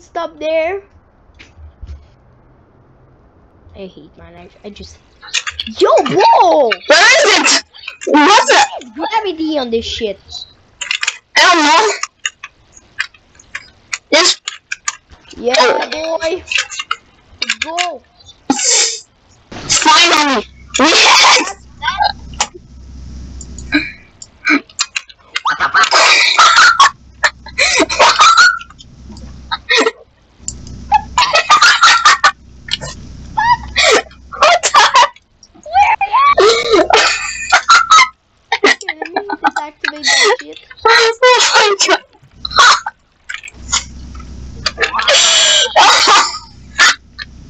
stop there. I hate my life. I just. Yo, whoa! Where is it? What's it? Gravity on this shit. I don't know. Yes. Yeah, Oh. boy. Let's go. Finally. Yes. What the? Okay, let me disactivate that shit. Oh my god.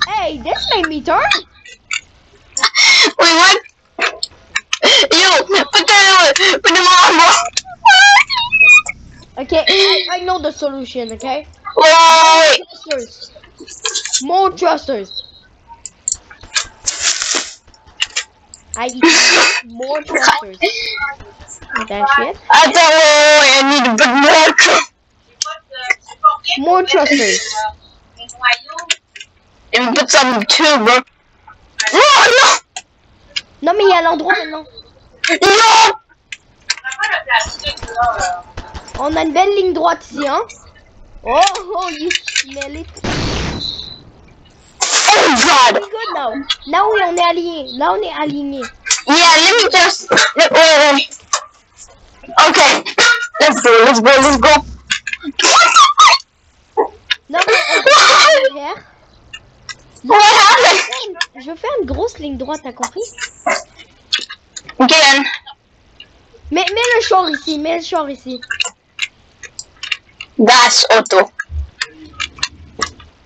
Hey, this made me turn. Wait, what? You, put the, put the marble. Okay, I, I know the solution, okay? Wait. More thrusters. I eat more thrusters. That shit. I don't know, I need a bit more. More thrusters. And put some too, bro. Oh, Non mais il y a l'endroit maintenant. no! On a une belle ligne droite ici, hein. Oh, oh, you smell it. Oh god! We're good now. Là oui, on est aligné. Là, on est aligné. Yeah, let me just. Let, wait, wait. Okay, let's go, let's go, let's go. Non mais on faire. What happened? Je veux faire une grosse ligne droite, t'as compris? Again. Short ici, mets le short ici. Das Auto.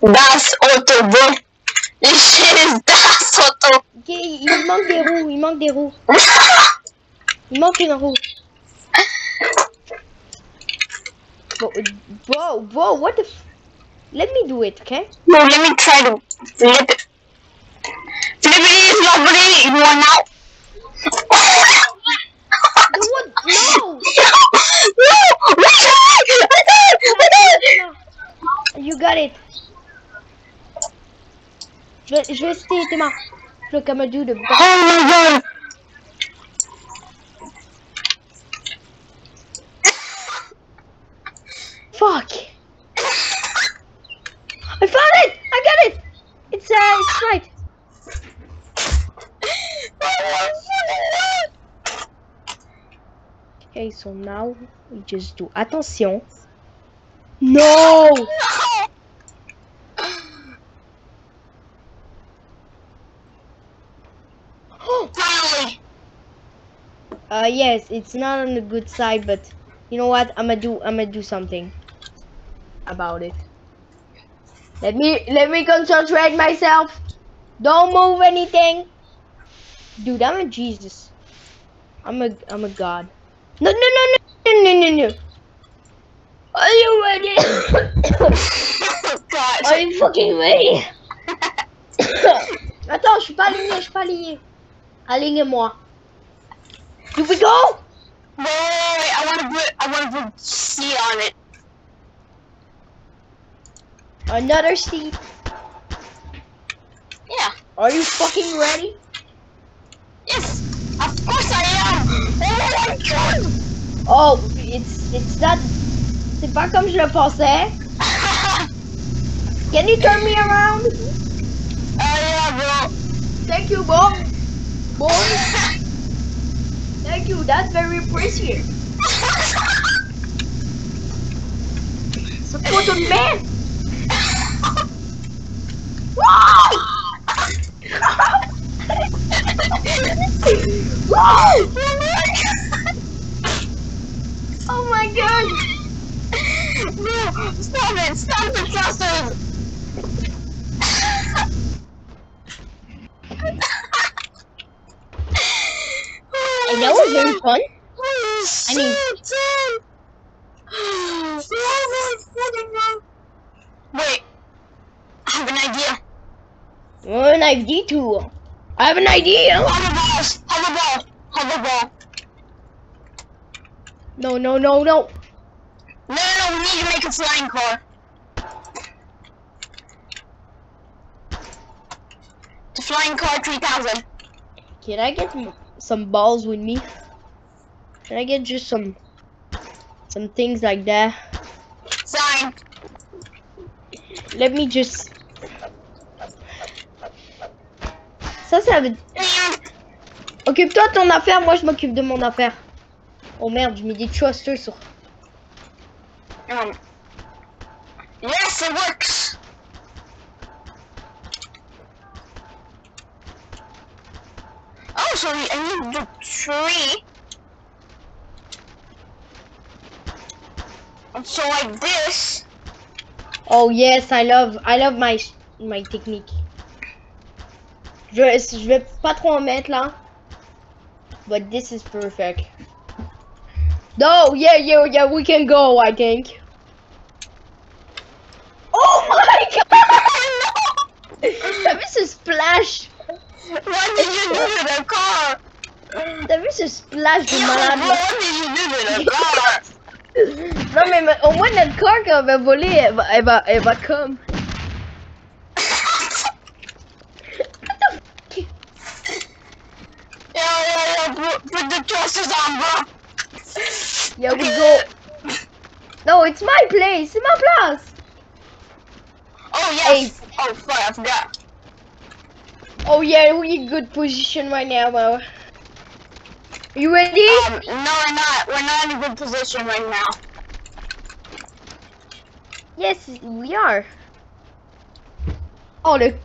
Das Auto, shit is Das Auto. Ok, il manque des roues, il manque des roues. Il manque une roue. Whoa, whoa, what the f... Let me do it, okay? no, let me try to flip it. Flip it is. You want out? No, what? No! no! Wait! I did! I did! You got it. Je vais, je vais essayer tes mains. Gonna do the best. Oh my god! Fuck! I found it! I got it! It's, uh, it's right. Okay, so now we just do. Attention. No! Uh, yes, it's not on the good side, but you know what? I'm gonna do. I'm gonna do something about it. Let me let me concentrate myself. Don't move anything. Dude, I'm a Jesus. I'm a I'm a god. No no no no no no no no. Are you ready? Oh god. Are you fucking ready? Attends, je suis pas aligné, je suis pas aligné. Aligne-moi. Do we go? Wait, wait, wait, I want to put, I want to put C on it. Another seat. Yeah. Are you fucking ready? Yes. Of course I am. Oh my god. Oh, it's it's that. C'est pas comme je le pensais. Can you turn me around? Oh yeah, bro. Thank you, Bob. Boy. Thank you. That's very appreciated. Support on man. Oh my god! Bro, stop it! Stop the thrusters! fun? Oh, I mean... Wait. I have an idea. What an idea to? I have an idea! Hoverballs! Hoverball! Hoverball! No, no, no, no! No, no, we need to make a flying car. The flying car 3000. Can I get some balls with me? Can I get just some some things like that? Sign. Let me just. Ça, ça veut. Occupe-toi de ton affaire, moi je m'occupe de mon affaire. Oh merde, je des thrusters sur. Um, yes, it works. Oh, so I need the tree. So like this. Oh yes, I love, I love my, my technique. Je, je vais pas trop en mettre là. But this is perfect. No, yeah, yeah, yeah, we can go, I think. Oh my god! T'as vu ce splash? What did you do to the car? Vu ce splash de Yo, malade? bro, là? what did you do to the car? Non mais ma- au moins notre car quand va voler, elle va, elle va, elle va comme. Put, the on, bro. Yeah, we go. No, it's my place. C'est ma place. Oh, yes. Oh, fuck, I forgot. Oh yeah, we in good position right now, bro. You ready? Um, no, we're not. We're not in a good position right now. yes, we are. Oh, the.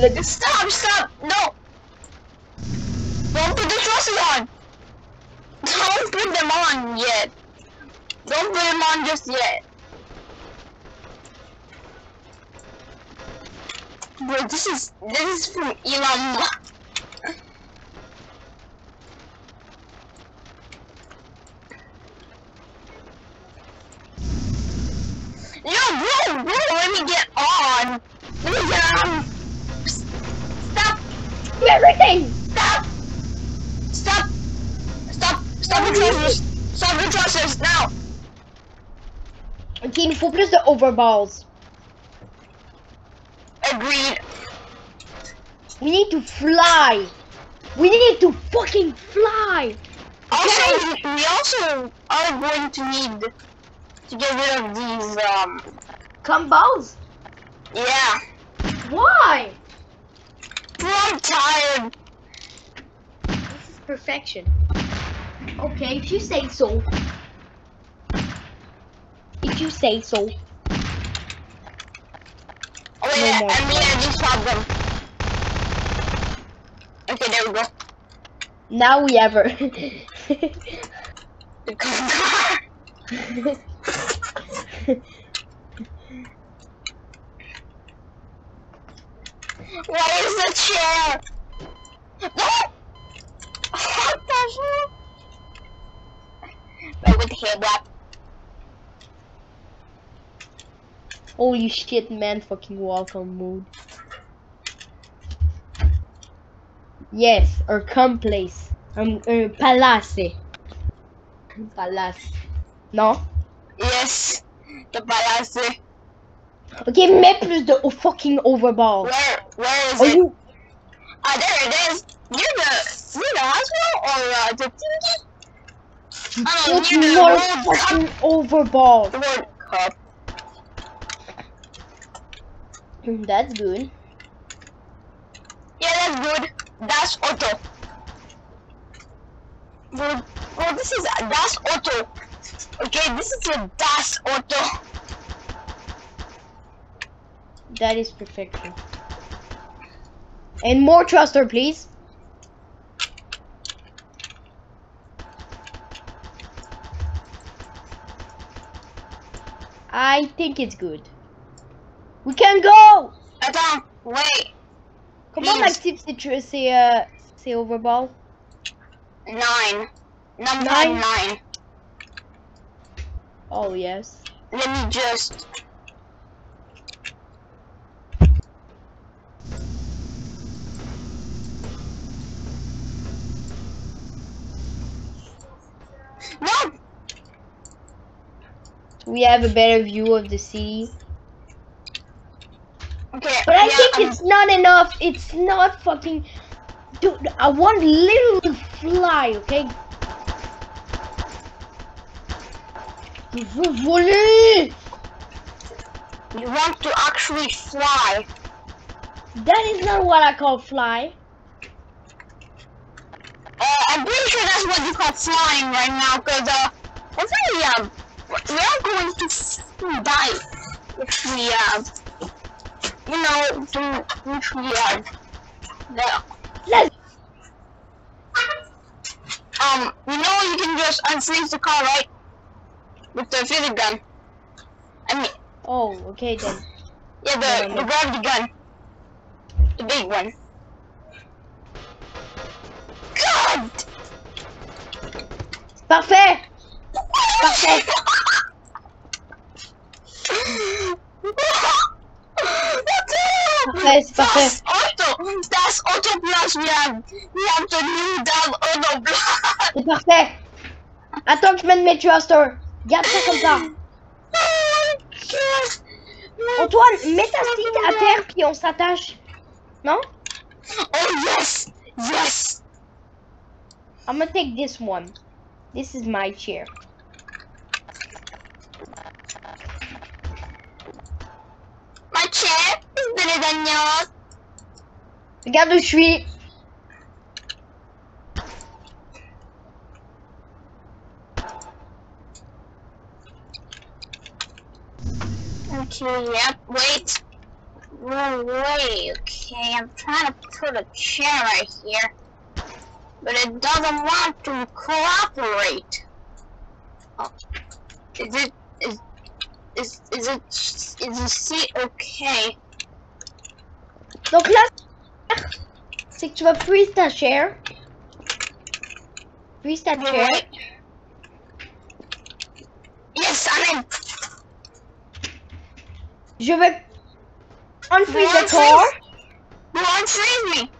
Look, stop, stop, no. Don't put the thrusters on. Don't put them on yet. Don't put them on just yet. Bro, this is this is from Elon Musk. Yo, bro, bro, let me get on. Let me get on. Stop, Do everything. stop, stop, stop, stop the thrusters. Stop the thrusters now. Ok, il nous faut Agreed. We need to fly. We need to fucking fly. Also, we also are going to need to get rid of these. Um, Come balls. yeah. Why? Bro, I'm tired. This is perfection. Okay, if you say so. If you say so. Wait, No more. I mean, I just them. Okay, there we go. Now we. The. What is the chair? No! What the hell? Right with the hair wrap. Holy shit, man, fucking welcome mood. Yes, or come place. Um, uh, palace. Palace. No? Yes, the palace. Ok, mets plus the fucking overball. Where, where is Are it? you? Ah, there it is. Near the, near the hospital or uh, the thingy? I don't know, near the World Cup. fucking overball. The World Cup. That's good. Yeah, that's good. That's auto. Bro, bro, this is Das Auto. Okay, this is a Das Auto. That is perfection. And more thruster, please. I think it's good. We can go! Attends, wait. Comment on Please. active ces, ces, euh, ces overballs? Nine. Number Nine? nine. Oh, yes. Let me just. No! we have a better view of the city. Okay. But I yeah, think um, it's not enough. It's not fucking. Dude, I want little fly, okay? You want to actually fly. That is not what I call fly. Uh, I'm pretty sure that's what you call flying right now, because, uh, really, um, we are going to die if we, uh, you know, do, if we, are. Let's. um, you know you can just unfreeze the car, right? With the physic gun. I mean, Oh, okay then. yeah, the, the gravity gun. The big one. God! Parfait! Parfait! Parfait, c'est parfait. That's auto. That's auto plus. We have we have to new down auto plus. C'est parfait. Attends que je mette mes thrusters. Garde ça comme ça. Oh. Antoine, mets ta stick à terre puis on s'attache. Non? Oh yes, yes. I'm gonna take this one. This is my chair. My chair? Than yours. Regarde où je suis. Okay, yep. Wait. Oh, no way. Okay, I'm trying to put a chair right here, but it doesn't want to cooperate. Oh, is it? Is is is it? Is the seat okay? Donc là, c'est que tu vas freeze ta chair. Freeze ta chair. Yes, I'm in. Je vais unfreeze the car. You unfreeze me.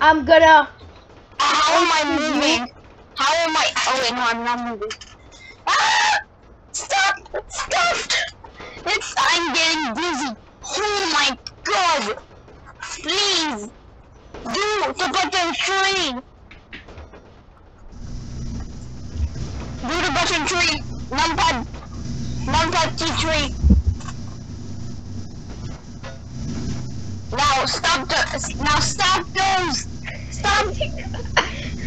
I'm gonna. How am I moving? How am I? Oh wait, no, I'm not moving. Ah! Stop! Stop! It's I'm getting dizzy. Oh my god! Please do the button three. Do the button three. Numpad. Numpad T3. Now stop the. Now stop those. Stop.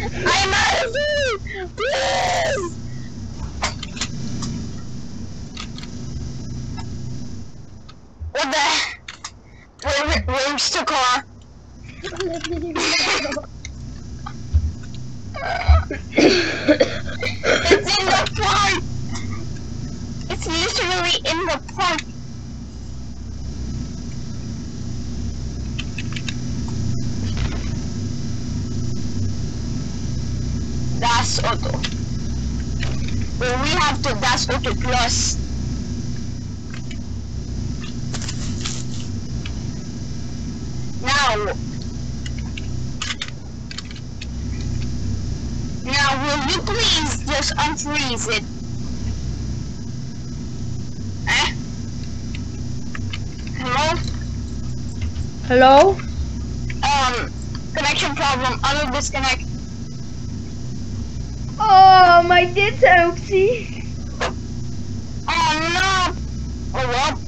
I'm out of here! Please! What the? Where, where's the car? it's in the park! It's literally in the park! Das Auto. Well, we have to Das Auto Plus. Now. Now, will you please just unfreeze it? Eh? Hello? Hello? Um, connection problem. Auto disconnect. Oh, my data, oopsie. Oh no! Oh well.